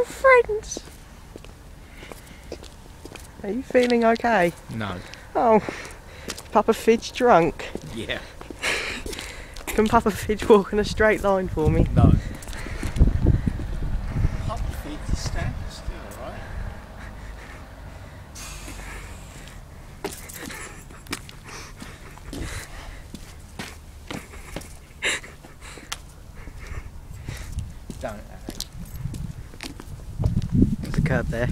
Oh, friends. Are you feeling okay? No. Oh, Papa Fidge drunk. Yeah. Can Papa Fidge walk in a straight line for me? No. Papa Fidge is standing still, right? Don't, Curb there.